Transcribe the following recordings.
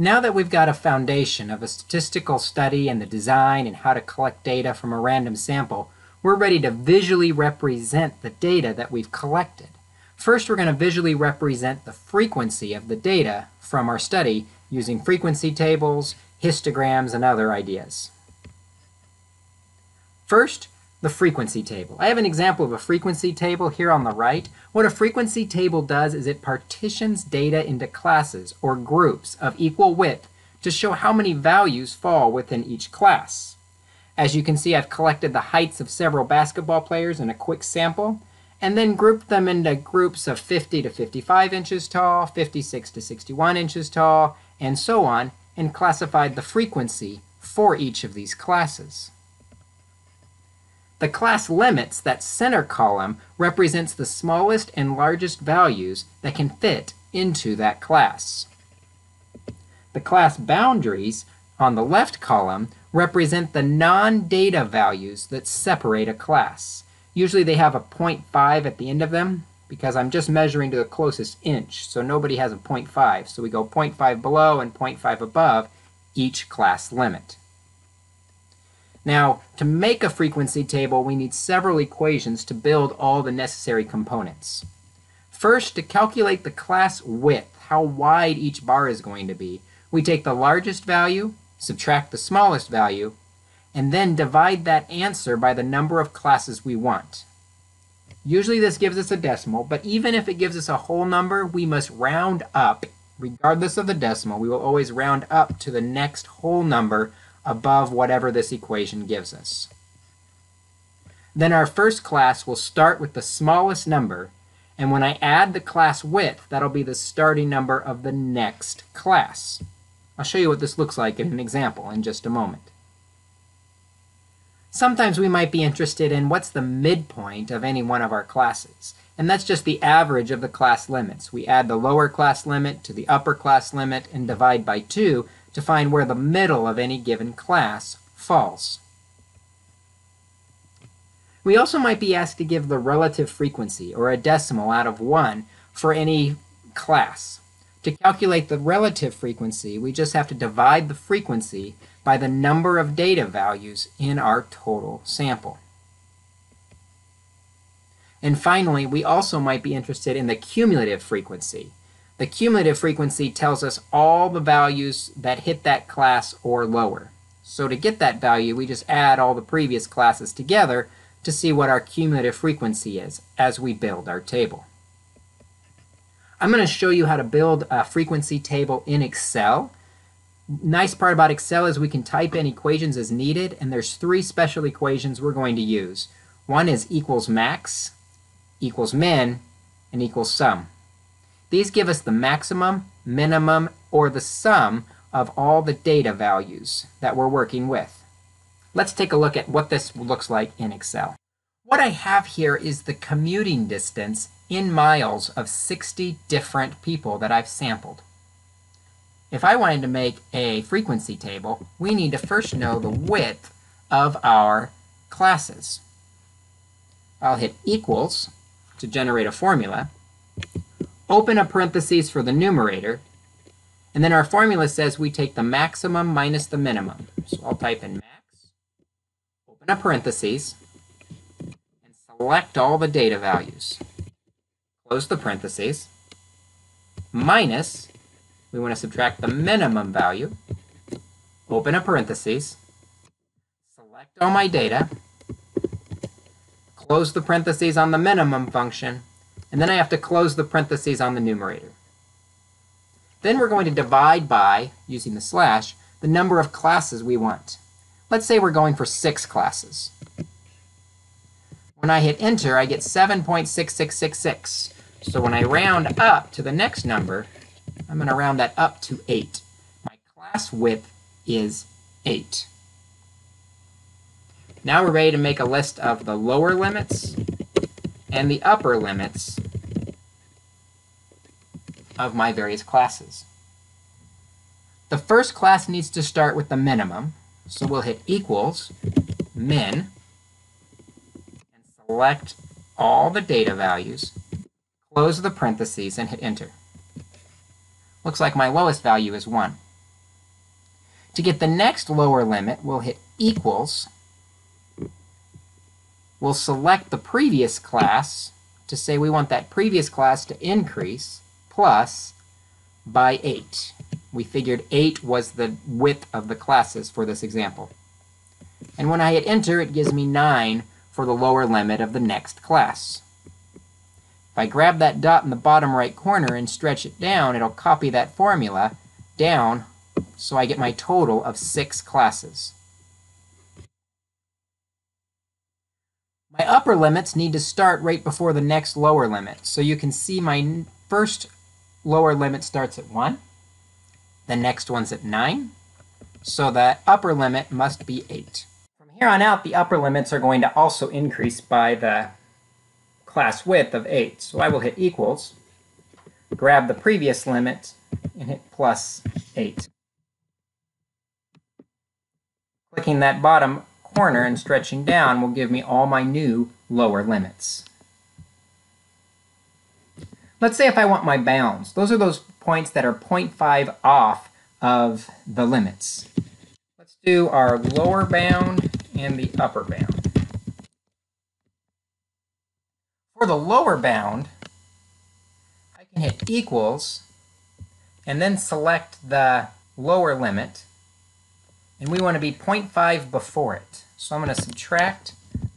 Now that we've got a foundation of a statistical study and the design and how to collect data from a random sample, we're ready to visually represent the data that we've collected. First, we're going to visually represent the frequency of the data from our study using frequency tables, histograms, and other ideas. First, the frequency table. I have an example of a frequency table here on the right. What a frequency table does is it partitions data into classes or groups of equal width to show how many values fall within each class. As you can see, I've collected the heights of several basketball players in a quick sample, and then grouped them into groups of 50 to 55 inches tall, 56 to 61 inches tall, and so on, and classified the frequency for each of these classes. The class limits, that center column, represents the smallest and largest values that can fit into that class. The class boundaries on the left column represent the non-data values that separate a class. Usually they have a 0.5 at the end of them because I'm just measuring to the closest inch, so nobody has a 0.5. So we go 0.5 below and 0.5 above each class limit. Now, to make a frequency table, we need several equations to build all the necessary components. First, to calculate the class width, how wide each bar is going to be, we take the largest value, subtract the smallest value, and then divide that answer by the number of classes we want. Usually this gives us a decimal, but even if it gives us a whole number, we must round up. Regardless of the decimal, we will always round up to the next whole number above whatever this equation gives us. Then our first class will start with the smallest number, and when I add the class width, that'll be the starting number of the next class. I'll show you what this looks like in an example in just a moment. Sometimes we might be interested in what's the midpoint of any one of our classes. And that's just the average of the class limits. We add the lower class limit to the upper class limit and divide by 2 to find where the middle of any given class falls. We also might be asked to give the relative frequency, or a decimal out of 1, for any class. To calculate the relative frequency, we just have to divide the frequency by the number of data values in our total sample. And finally, we also might be interested in the cumulative frequency. The cumulative frequency tells us all the values that hit that class or lower. So to get that value, we just add all the previous classes together to see what our cumulative frequency is as we build our table. I'm going to show you how to build a frequency table in Excel. Nice part about Excel is we can type in equations as needed, and there's three special equations we're going to use. One is equals max, equals min, and equals sum. These give us the maximum, minimum, or the sum of all the data values that we're working with. Let's take a look at what this looks like in Excel. What I have here is the commuting distance in miles of 60 different people that I've sampled. If I wanted to make a frequency table, we need to first know the width of our classes. I'll hit equals to generate a formula, open a parentheses for the numerator, and then our formula says we take the maximum minus the minimum. So I'll type in max, open a parentheses, and select all the data values. Close the parentheses, minus, we want to subtract the minimum value, open a parentheses, select all my data, close the parentheses on the minimum function, and then I have to close the parentheses on the numerator. Then we're going to divide by, using the slash, the number of classes we want. Let's say we're going for six classes. When I hit enter, I get 7.6666. So when I round up to the next number, I'm going to round that up to 8. My class width is 8. Now we're ready to make a list of the lower limits and the upper limits of my various classes. The first class needs to start with the minimum, so we'll hit equals min and select all the data values, close the parentheses, and hit enter. Looks like my lowest value is 1. To get the next lower limit, we'll hit equals. We'll select the previous class to say we want that previous class to increase plus by 8. We figured 8 was the width of the classes for this example. And when I hit enter, it gives me 9 for the lower limit of the next class. If I grab that dot in the bottom right corner and stretch it down, it'll copy that formula down so I get my total of six classes. My upper limits need to start right before the next lower limit. So you can see my first lower limit starts at 1. The next one's at 9. So the upper limit must be 8. From here on out, the upper limits are going to also increase by the class width of 8. So I will hit equals, grab the previous limit, and hit plus 8. Clicking that bottom corner and stretching down will give me all my new lower limits. Let's say if I want my bounds. Those are those points that are 0.5 off of the limits. Let's do our lower bound and the upper bound. For the lower bound, I can hit equals and then select the lower limit and we want to be 0.5 before it. So I'm going to subtract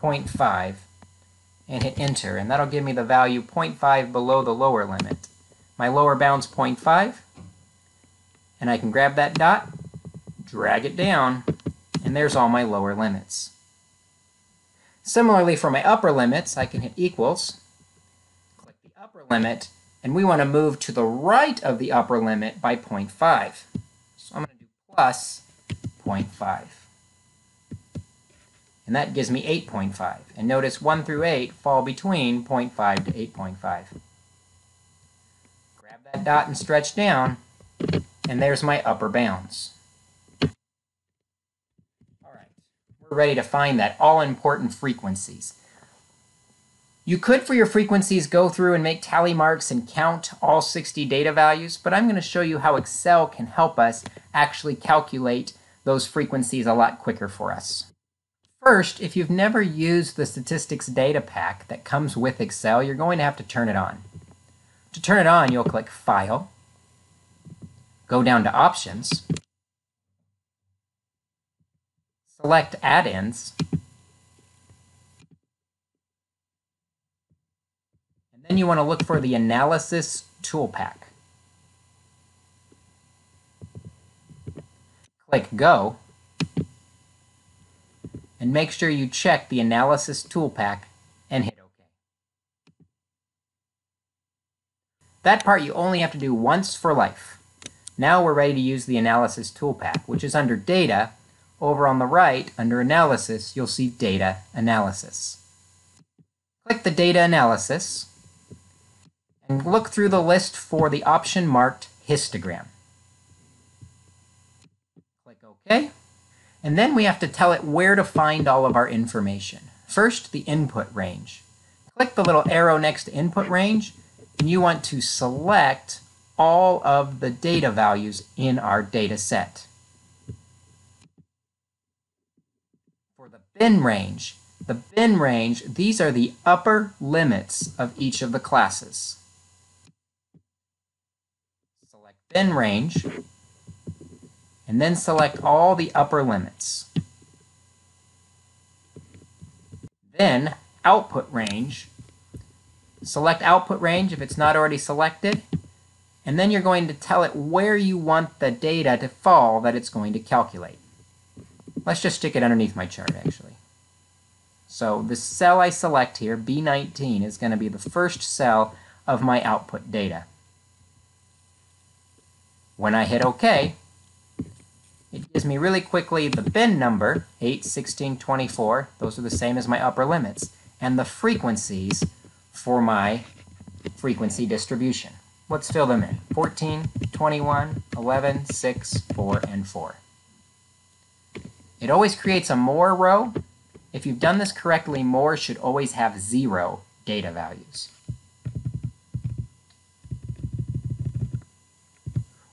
0.5 and hit enter, and that'll give me the value 0.5 below the lower limit. My lower bound's 0.5, and I can grab that dot, drag it down, and there's all my lower limits. Similarly, for my upper limits, I can hit equals, click the upper limit, and we want to move to the right of the upper limit by 0.5. So I'm going to do plus 0.5. And that gives me 8.5. And notice 1 through 8 fall between 0.5 to 8.5. Grab that dot and stretch down, and there's my upper bounds. All right, we're ready to find that all-important frequencies. You could, for your frequencies, go through and make tally marks and count all 60 data values, but I'm going to show you how Excel can help us actually calculate those frequencies a lot quicker for us. First, if you've never used the statistics data pack that comes with Excel, you're going to have to turn it on. To turn it on, you'll click File, go down to Options, select Add-ins, and then you want to look for the Analysis ToolPak. Click Go, and make sure you check the Analysis ToolPak and hit OK. That part you only have to do once for life. Now we're ready to use the Analysis ToolPak, which is under Data. Over on the right, under Analysis, you'll see Data Analysis. Click the Data Analysis and look through the list for the option marked Histogram. Click Okay? And then we have to tell it where to find all of our information. First, the input range. Click the little arrow next to input range, and you want to select all of the data values in our data set. For the bin range, the bin range, these are the upper limits of each of the classes. Select bin range, and then select all the upper limits. Then output range, select output range if it's not already selected, and then you're going to tell it where you want the data to fall that it's going to calculate. Let's just stick it underneath my chart actually. So the cell I select here, B19, is going to be the first cell of my output data. When I hit OK, it gives me really quickly the bin number, 8, 16, 24. Those are the same as my upper limits. And the frequencies for my frequency distribution. Let's fill them in. 14, 21, 11, 6, 4, and 4. It always creates a more row. If you've done this correctly, more should always have zero data values.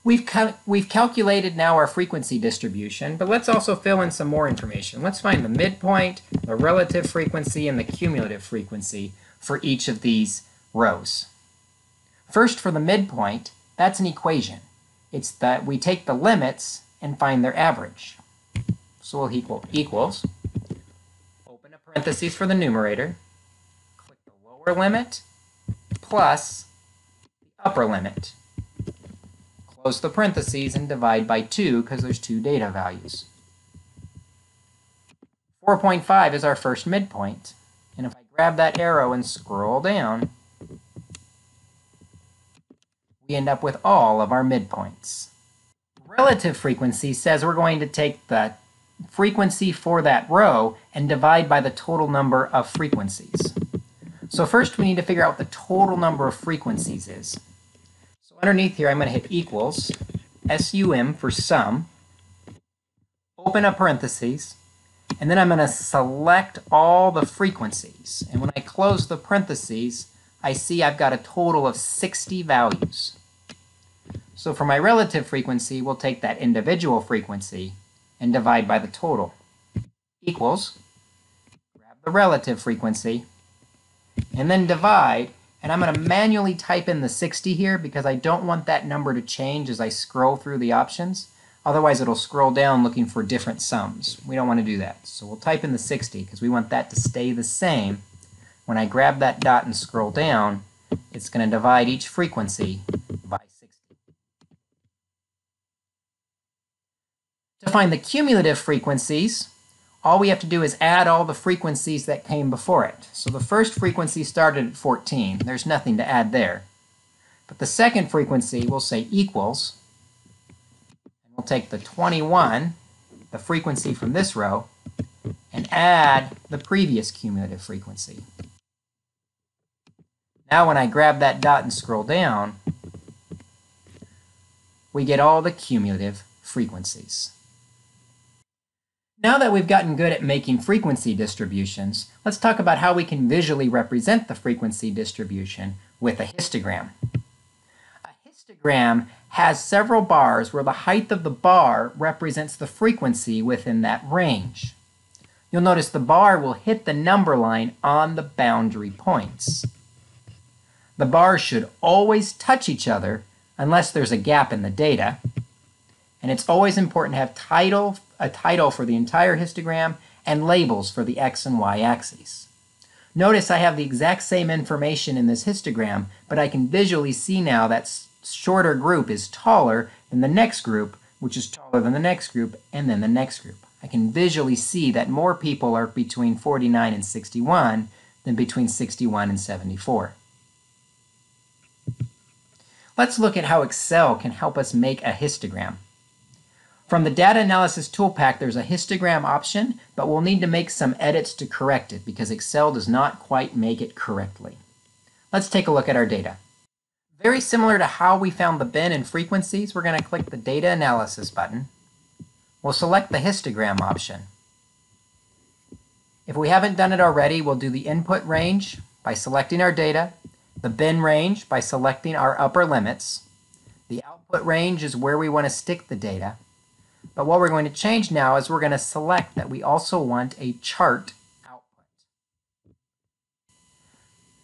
We've, cal we've calculated now our frequency distribution, but let's also fill in some more information. Let's find the midpoint, the relative frequency, and the cumulative frequency for each of these rows. First, for the midpoint, that's an equation. It's that we take the limits and find their average. So we'll equal equals, open a parenthesis for the numerator, click the lower limit, plus the upper limit. Close the parentheses and divide by 2 because there's two data values. 4.5 is our first midpoint. And if I grab that arrow and scroll down, we end up with all of our midpoints. Relative frequency says we're going to take the frequency for that row and divide by the total number of frequencies. So first we need to figure out what the total number of frequencies is. Underneath here, I'm going to hit equals, SUM for sum, open up parentheses, and then I'm going to select all the frequencies. And when I close the parentheses, I see I've got a total of 60 values. So for my relative frequency, we'll take that individual frequency and divide by the total. Equals, grab the relative frequency, and then divide and I'm going to manually type in the 60 here because I don't want that number to change as I scroll through the options. Otherwise, it'll scroll down looking for different sums. We don't want to do that. So we'll type in the 60 because we want that to stay the same. When I grab that dot and scroll down, it's going to divide each frequency by 60. To find the cumulative frequencies, all we have to do is add all the frequencies that came before it. So the first frequency started at 14. There's nothing to add there. But the second frequency we'll say equals, and we'll take the 21, the frequency from this row, and add the previous cumulative frequency. Now when I grab that dot and scroll down, we get all the cumulative frequencies. Now that we've gotten good at making frequency distributions, let's talk about how we can visually represent the frequency distribution with a histogram. A histogram has several bars where the height of the bar represents the frequency within that range. You'll notice the bar will hit the number line on the boundary points. The bars should always touch each other unless there's a gap in the data. And it's always important to have title a title for the entire histogram, and labels for the x and y axes. Notice I have the exact same information in this histogram, but I can visually see now that shorter group is taller than the next group, which is taller than the next group, and then the next group. I can visually see that more people are between 49 and 61 than between 61 and 74. Let's look at how Excel can help us make a histogram. From the Data Analysis Toolpak, there's a histogram option, but we'll need to make some edits to correct it because Excel does not quite make it correctly. Let's take a look at our data. Very similar to how we found the bin and frequencies, we're going to click the Data Analysis button. We'll select the histogram option. If we haven't done it already, we'll do the input range by selecting our data, the bin range by selecting our upper limits. The output range is where we want to stick the data. But what we're going to change now is we're going to select that we also want a chart output.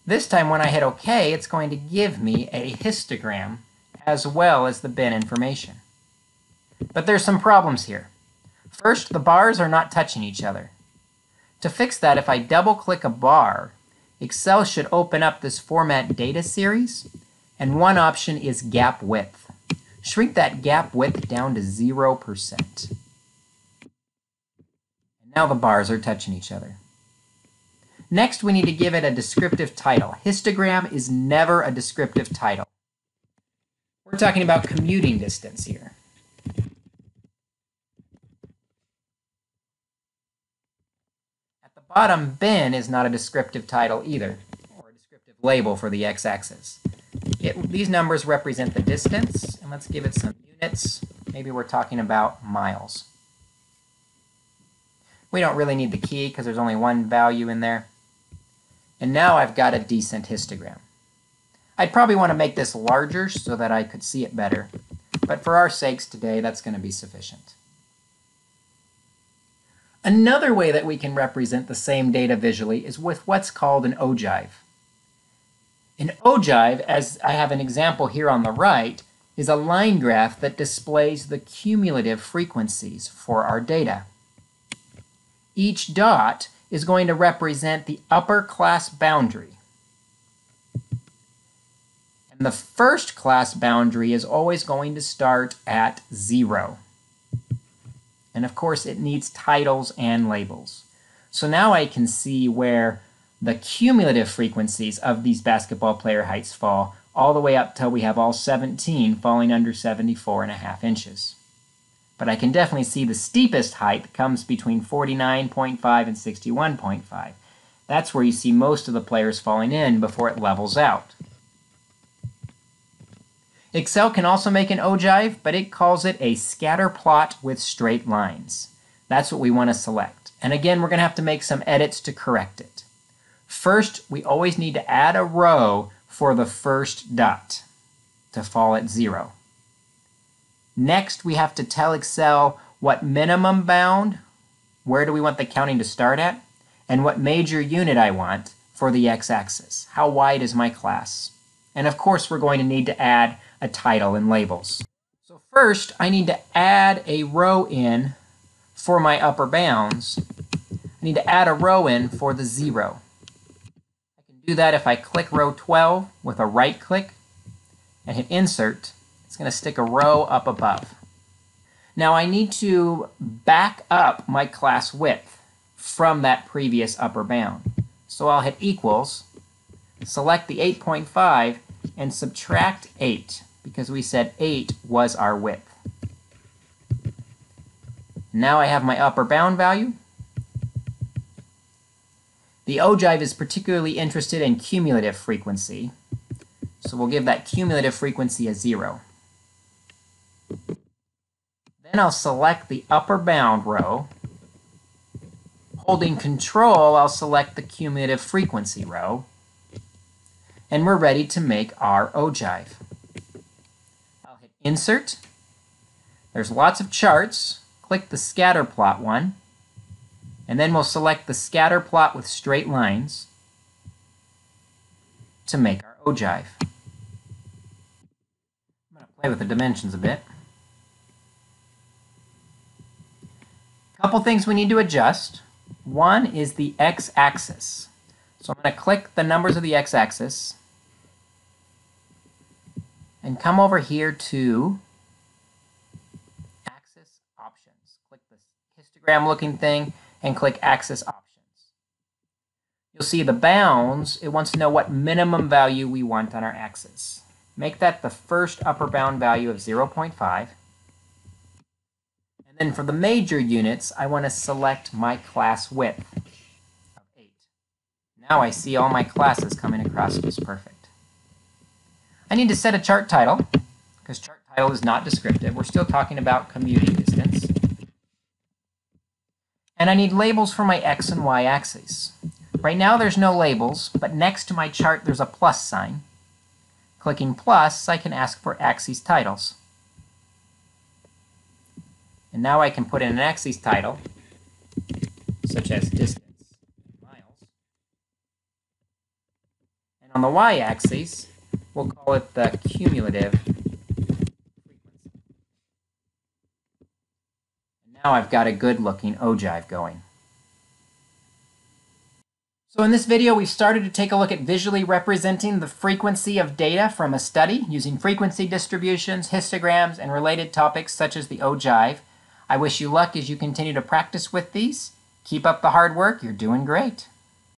This time when I hit OK, it's going to give me a histogram as well as the bin information. But there's some problems here. First, the bars are not touching each other. To fix that, if I double click a bar, Excel should open up this format data series, and one option is gap width. Shrink that gap width down to 0%. And now the bars are touching each other. Next, we need to give it a descriptive title. Histogram is never a descriptive title. We're talking about commuting distance here. At the bottom, bin is not a descriptive title either, or a descriptive label for the x-axis. these numbers represent the distance, let's give it some units. Maybe we're talking about miles. We don't really need the key because there's only one value in there. And now I've got a decent histogram. I'd probably want to make this larger so that I could see it better. But for our sakes today, that's going to be sufficient. Another way that we can represent the same data visually is with what's called an ogive. An ogive, as I have an example here on the right, is a line graph that displays the cumulative frequencies for our data. Each dot is going to represent the upper class boundary. And the first class boundary is always going to start at zero. And of course, it needs titles and labels. So now I can see where the cumulative frequencies of these basketball player heights fall all the way up till we have all 17 falling under 74 and a half inches. But I can definitely see the steepest height comes between 49.5 and 61.5. That's where you see most of the players falling in before it levels out. Excel can also make an ogive, but it calls it a scatter plot with straight lines. That's what we want to select. And again, we're going to have to make some edits to correct it. First, we always need to add a row for the first dot to fall at zero. Next, we have to tell Excel what minimum bound, where do we want the counting to start at, and what major unit I want for the x-axis. How wide is my class? And of course, we're going to need to add a title and labels. So first, I need to add a row in for my upper bounds. I need to add a row in for the zero. Do that if I click row 12 with a right click and hit insert. It's going to stick a row up above. Now I need to back up my class width from that previous upper bound. So I'll hit equals, select the 8.5, and subtract 8 because we said 8 was our width. Now I have my upper bound value. The ogive is particularly interested in cumulative frequency, so we'll give that cumulative frequency a 0. Then I'll select the upper bound row. Holding control, I'll select the cumulative frequency row. And we're ready to make our ogive. I'll hit insert. There's lots of charts. Click the scatter plot one. And then we'll select the scatter plot with straight lines to make our ogive. I'm going to play with the dimensions a bit. A couple things we need to adjust. One is the x-axis. So I'm going to click the numbers of the x-axis and come over here to Axis Options. Click this histogram looking thing and click Axis Options. You'll see the bounds, it wants to know what minimum value we want on our axis. Make that the first upper bound value of 0.5. And then for the major units, I want to select my class width of 8. Now I see all my classes coming across just perfect. I need to set a chart title, because chart title is not descriptive. We're still talking about commuting. And I need labels for my x and y axes. Right now there's no labels, but next to my chart there's a plus sign. Clicking plus, I can ask for axes titles. And now I can put in an axis title, such as distance miles. And on the y-axis, We'll call it the cumulative frequency. And now I've got a good looking ogive going. So in this video, we've started to take a look at visually representing the frequency of data from a study using frequency distributions, histograms, and related topics such as the ogive. I wish you luck as you continue to practice with these. Keep up the hard work. You're doing great.